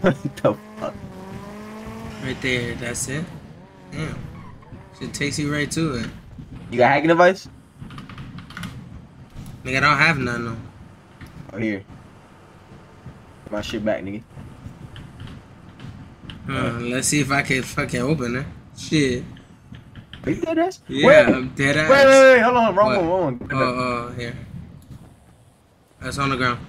what the fuck? Right there, that's it. Damn. Shit takes you right to it. You got hacking device? Nigga, I don't have none though. Oh here. Get my shit back, nigga. Uh, let's see if I can fucking open it. Shit. Are you dead ass? Yeah, Wait, I'm dead ass. wait, wait, wait, hold on, wrong What? one, wrong one. Oh, oh, here. That's on the ground.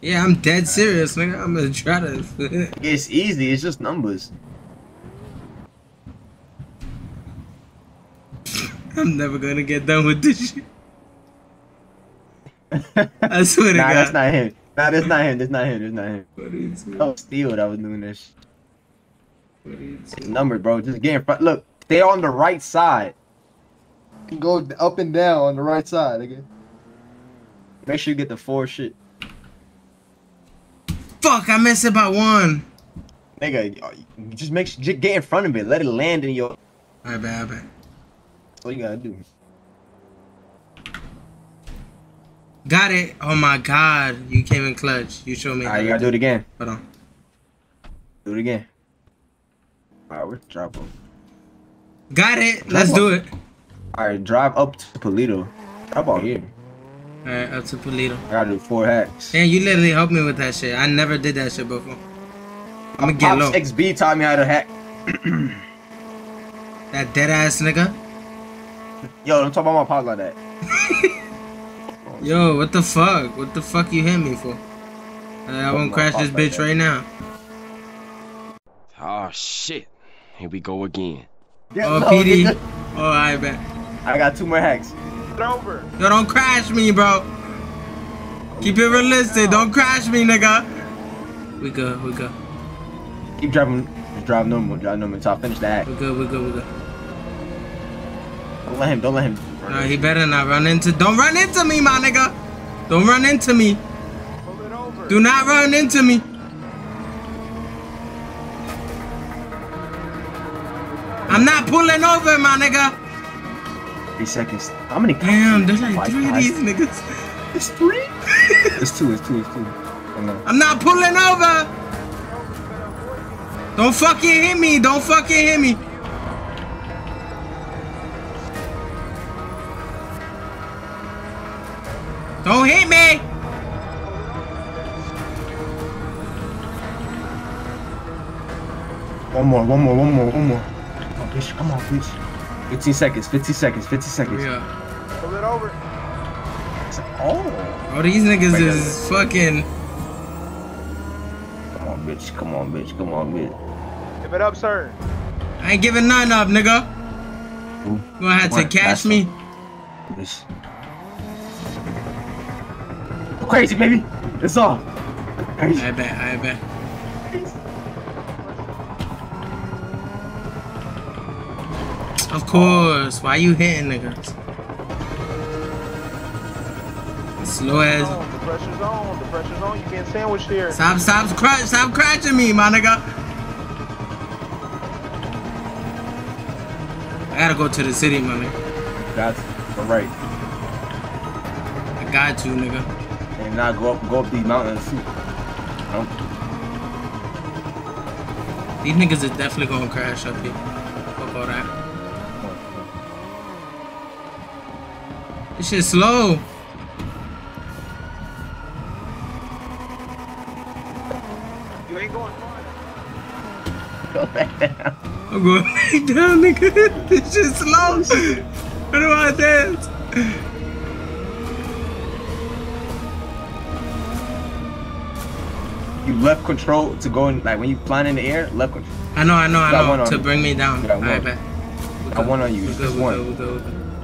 Yeah, I'm dead serious, nigga. I'm gonna try to. It's easy, it's just numbers. I'm never gonna get done with this shit. I swear to God. nah, that's not him. Nah, that's not him. That's not him. That's not him. What do you do? That was Steel that was doing this. What do you It's do? numbers, bro. Just get in front. Look, stay on the right side. You can go up and down on the right side again. Make sure you get the four shit. Fuck, I missed it by one. Nigga, just make sure, just get in front of it. Let it land in your. Alright, bad, alright. That's all you gotta do. Got it. Oh my god. You came in clutch. You showed me. Alright, you gotta do it again. Hold on. Do it again. Alright, the drop? Got it. Let's do it. Alright, drive up to Paleto. Drop out here. Alright, up to Paleto. I gotta do four hacks. Damn, you literally helped me with that shit. I never did that shit before. I'm gonna get low. Pops XB taught me how to hack. That dead ass nigga. Yo, don't talk about my pops like that. Yo, what the fuck? What the fuck you hit me for? Uh, I won't crash this bitch right now. Oh shit. Here we go again. Yeah, Oh, no, PD. Oh, I bet. I got two more hacks. Over. Yo, don't crash me, bro. Keep it realistic. Don't crash me, nigga. We good. We good. Keep driving. Just drive normal. Drive normal until I finish that. hack. We good. We good. We good. Don't let him. Don't let him. No, he better not run into. Don't run into me, my nigga. Don't run into me. Pull it over. Do not run into me. I'm not pulling over, my nigga. Three seconds. How many? Damn, there's like three of these niggas. It's three. it's two. It's two. It's two. I'm not pulling over. Don't fucking hit me. Don't fucking hit me. Don't hit me. One more. One more. One more. One more. Come on, bitch. Come on, bitch. 15 seconds. 15 seconds. 15 seconds. Yeah. Pull it over. Oh. Oh, these niggas is fucking. Come on, bitch. Come on, bitch. Come on, bitch. Give it up, sir. I ain't giving none up, nigga. Ooh. You gonna have to One, catch last me. one. Bitch. Go crazy, baby. It's off. Crazy. I bet. I bet. Of course. Why you hitting niggas? Slow as. The pressure's on. The pressure's on. You getting sandwiched here. Stop, stop, cr- stop crashing me, my nigga. I gotta go to the city, my nigga. That's all right. I got to, nigga. And now go up, go up these mountains too. These niggas is definitely gonna crash up here. This shit slow. You ain't going far. go back down. I'm going back down, nigga. This shit slow. What do I dance? You left control to go in, like when you flying in the air, left control. I know, I know, I know. To you. bring me down. Got I one. bet. We Got good. one on you. We It's good, just we one. good, we good, we good.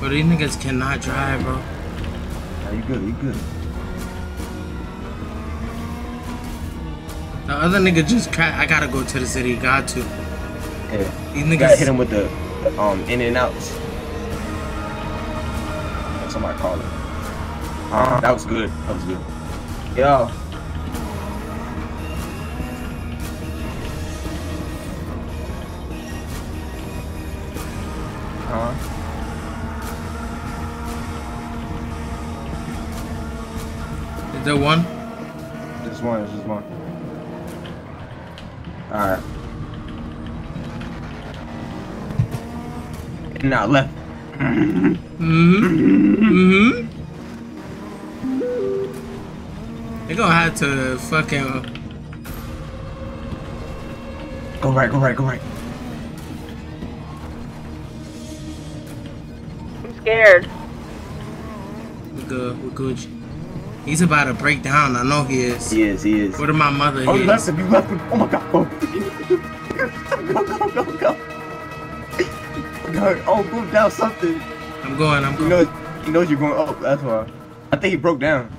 Bro, these niggas cannot drive, bro. Are you good? You good? The other nigga just cra I gotta go to the city. Got to. Yeah. These You gotta hit him with the, the um in and outs. Somebody call it. Uh, that was good. That was good. Yo. Is there one? There's just one. It's just one. All right. Now left. Mm-hmm. Mm-hmm. They're gonna have to fucking Go right. Go right. Go right. I'm scared. we good. We Gucci. He's about to break down. I know he is. He is. He is. What did my mother Oh, you left is? him. You left him. Oh my god. Go. go. Go. Go. Go. Go. Oh, move down something. I'm going. I'm He going. knows. He knows you're going up. That's why. I think he broke down.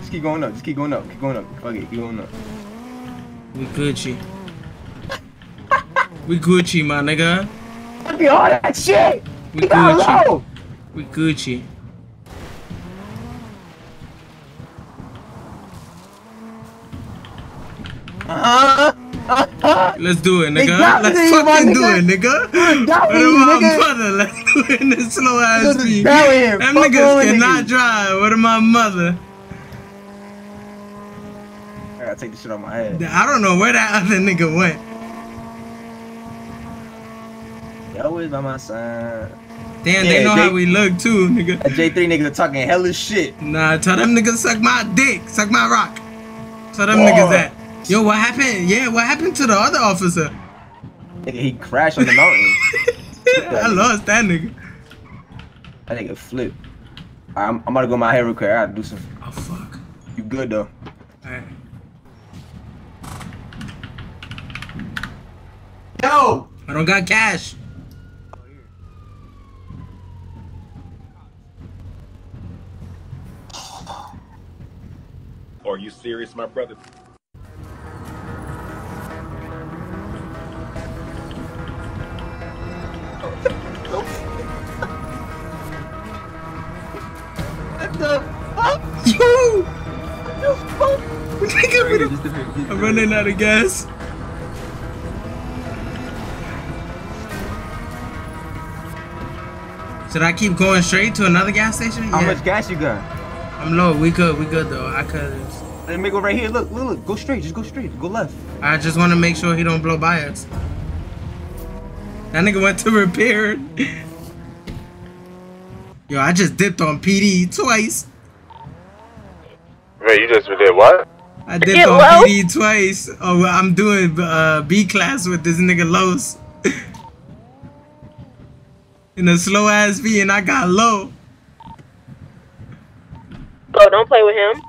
Just keep going up. Just keep going up. Keep going up. Fuck it. Keep going up. We Gucci. we Gucci, my nigga. Look at all that shit. We He got Gucci. low. We Gucci. Uh, uh, uh. Let's do it, nigga. got Let's me, my fucking do nigga. it, nigga. They got What me, about my nigga. mother? Let's do it in the slow ass Niggas is speed. Them niggas cannot niggas. drive. What about my mother? I gotta take this shit off my head. I don't know where that other nigga went. They always by my side. Damn, Yeah, they know they- how we look too, nigga. That J3 nigga talking hella shit. Nah, tell them niggas suck my dick, suck my rock. Tell them Boy. niggas that. Yo, what happened? Yeah, what happened to the other officer? He crashed on the mountain. I lost that nigga. That nigga flip. I'm, I'm about to go my hair real quick. I gotta do some. Oh fuck. You good though? Alright. Yo! I don't got cash. Are you serious, my brother? Nigga, we don't- I'm running out of gas. Should I keep going straight to another gas station? How Yeah. much gas you got? I'm low. We good. We good though. I could. Let me go right here. Look, look, look. Go straight. Just go straight. Go left. I just want to make sure he don't blow by us. That nigga went to repair. Yo, I just dipped on PD twice. Wait, you just did what? I did Get on low. PD twice. Oh, well, I'm doing uh, B class with this nigga Los. In a slow ass V, and I got low. Oh, don't play with him.